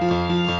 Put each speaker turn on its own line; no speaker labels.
Música